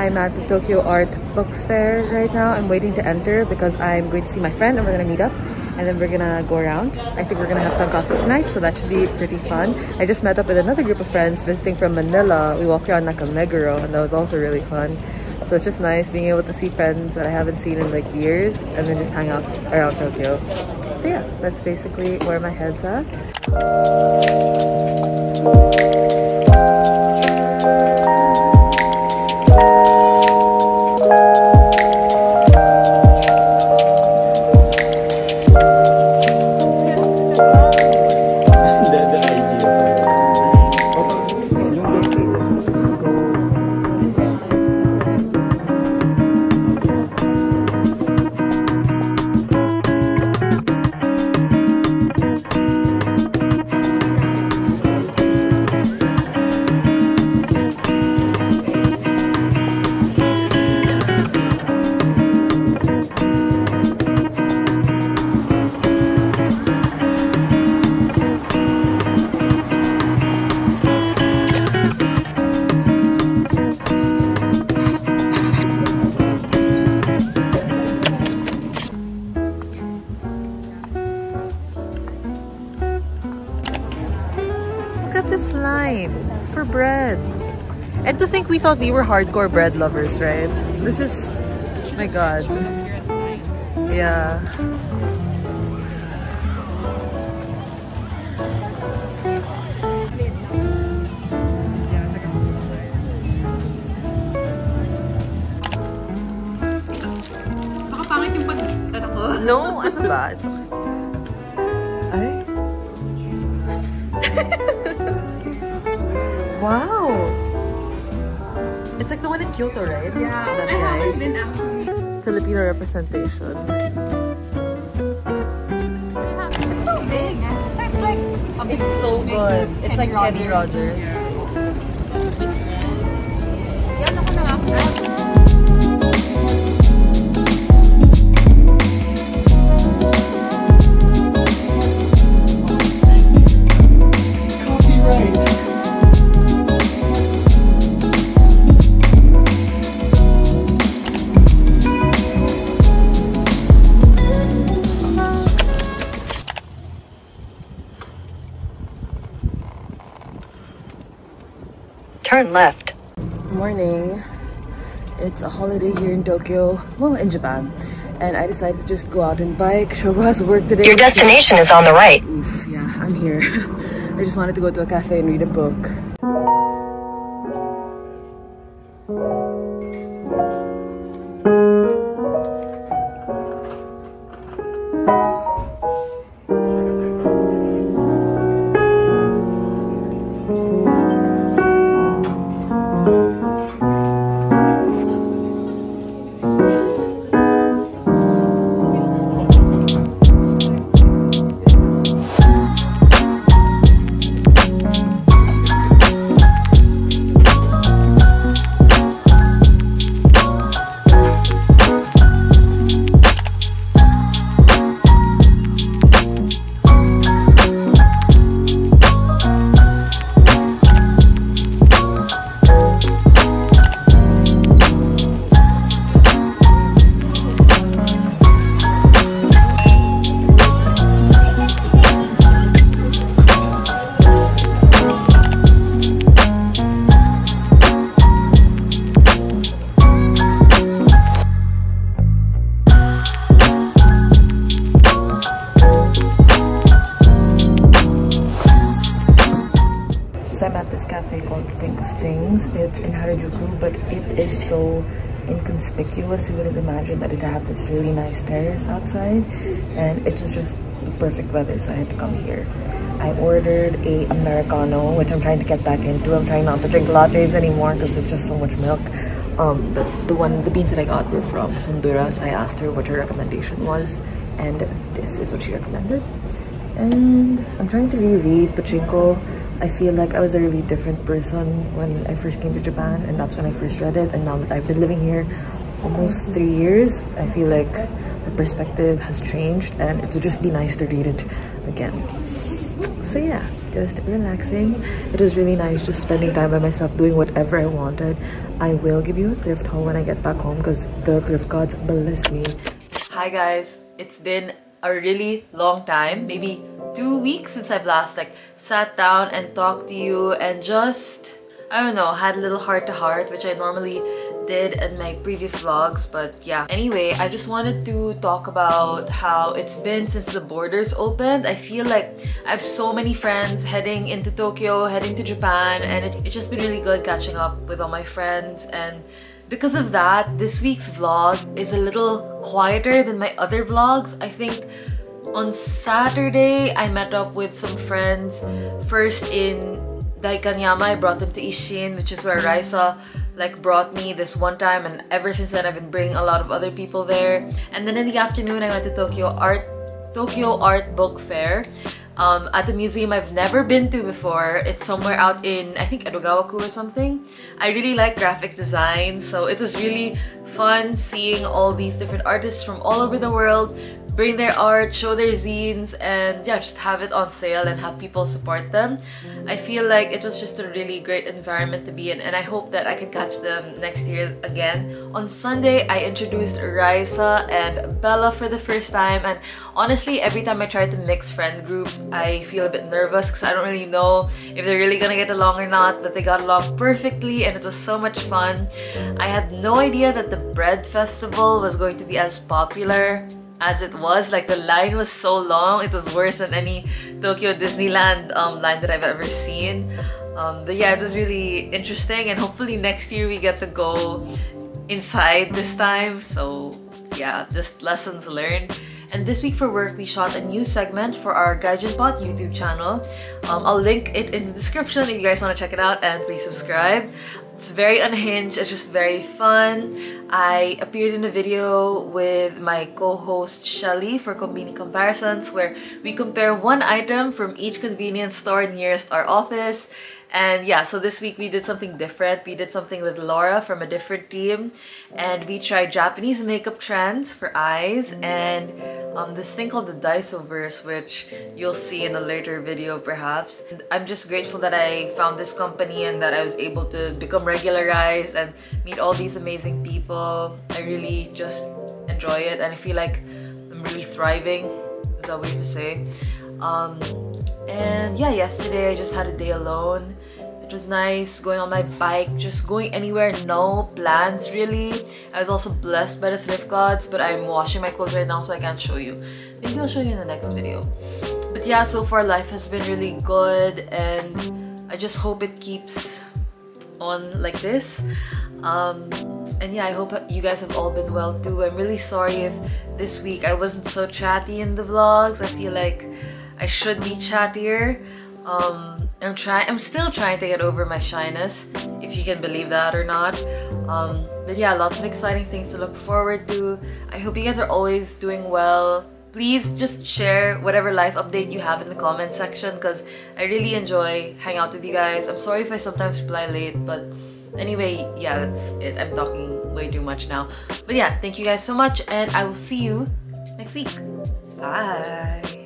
Tokyo Art Book Fair right now. I'm waiting to enter because I'm going to see my friend and we're gonna meet up and then we're gonna go around. I think we're gonna have tonkatsu tonight, so that should be pretty fun. I just met up with another group of friends visiting from Manila. We walked around Nakameguro and that was also really fun. So it's just nice being able to see friends that I haven't seen in like years and then just hang out around Tokyo. So yeah, that's basically where my head's at. At we thought we were hardcore bread lovers, right? This is, my god. Yeah. No, ano ba? It's okay. Ay. wow! It's like the one in Kyoto, right? Yeah, That I guy. haven't been actually. Filipino representation. It's so big. It's like a big, It's so big good. It's like Kenny Rogers. Rogers. Yan ako na ako. Turn left. Morning. It's a holiday here in Tokyo, well, in Japan. And I decided to just go out and bike. Shogo has work today. Your destination is on the right. Oof, yeah, I'm here. I just wanted to go to a cafe and read a book. Things. It's in Harajuku, but it is so inconspicuous. You wouldn't imagine that it have this really nice terrace outside. And it was just the perfect weather, so I had to come here. I ordered a Americano, which I'm trying to get back into. I'm trying not to drink lattes anymore because it's just so much milk. Um, but the one, the beans that I got were from Honduras. I asked her what her recommendation was, and this is what she recommended. And I'm trying to reread Pachinko. I feel like I was a really different person when I first came to Japan, and that's when I first read it. And now that I've been living here almost three years, I feel like my perspective has changed, and it would just be nice to read it again. So yeah, just relaxing. It was really nice just spending time by myself doing whatever I wanted. I will give you a thrift haul when I get back home because the thrift gods bless me. Hi guys, it's been a really long time, maybe two weeks since I've last like sat down and talked to you and just I don't know, had a little heart to heart, which I normally did in my previous vlogs but yeah. Anyway I just wanted to talk about how it's been since the borders opened. I feel like I have so many friends heading into Tokyo heading to Japan and it, it's just been really good catching up with all my friends and because of that this week's vlog is a little quieter than my other vlogs. I think on Saturday I met up with some friends first in Daikanyama I brought them to Ishin, which is where Raisa like brought me this one time and ever since then I've been bringing a lot of other people there. And then in the afternoon I went to Tokyo Art Tokyo Art Book Fair um, at the museum I've never been to before. It's somewhere out in, I think, Edogawaku or something. I really like graphic design, so it was really fun seeing all these different artists from all over the world bring their art, show their zines, and yeah, just have it on sale and have people support them. I feel like it was just a really great environment to be in, and I hope that I can catch them next year again. On Sunday, I introduced Raisa and Bella for the first time, and honestly, every time I try to mix friend groups, I feel a bit nervous because I don't really know if they're really gonna get along or not, but they got along perfectly, and it was so much fun. I had no idea that the Bread Festival was going to be as popular as it was. Like the line was so long, it was worse than any Tokyo Disneyland um, line that I've ever seen. Um, but yeah, it was really interesting and hopefully next year we get to go inside this time. So yeah, just lessons learned. And this week for work, we shot a new segment for our GaijinPot YouTube channel. Um, I'll link it in the description if you guys want to check it out and please subscribe. It's very unhinged, it's just very fun. I appeared in a video with my co-host Shelly for Konbini Comparisons where we compare one item from each convenience store nearest our office and yeah, so this week we did something different. We did something with Laura from a different team and we tried Japanese makeup trends for eyes and um, this thing called the Daisoverse which you'll see in a later video perhaps. And I'm just grateful that I found this company and that I was able to become regularized and meet all these amazing people. I really just enjoy it and I feel like I'm really thriving. Is that weird to say? Um, and yeah, yesterday I just had a day alone. It was nice going on my bike, just going anywhere, no plans really. I was also blessed by the thrift gods, but I'm washing my clothes right now so I can't show you. Maybe I'll show you in the next video. But yeah, so far life has been really good and I just hope it keeps on like this. Um, and yeah, I hope you guys have all been well too. I'm really sorry if this week I wasn't so chatty in the vlogs. I feel like I should be chattier. Um, I'm trying. I'm still trying to get over my shyness, if you can believe that or not. Um, but yeah, lots of exciting things to look forward to. I hope you guys are always doing well. Please just share whatever life update you have in the comment section because I really enjoy hanging out with you guys. I'm sorry if I sometimes reply late, but anyway, yeah, that's it. I'm talking way too much now. But yeah, thank you guys so much and I will see you next week. Bye!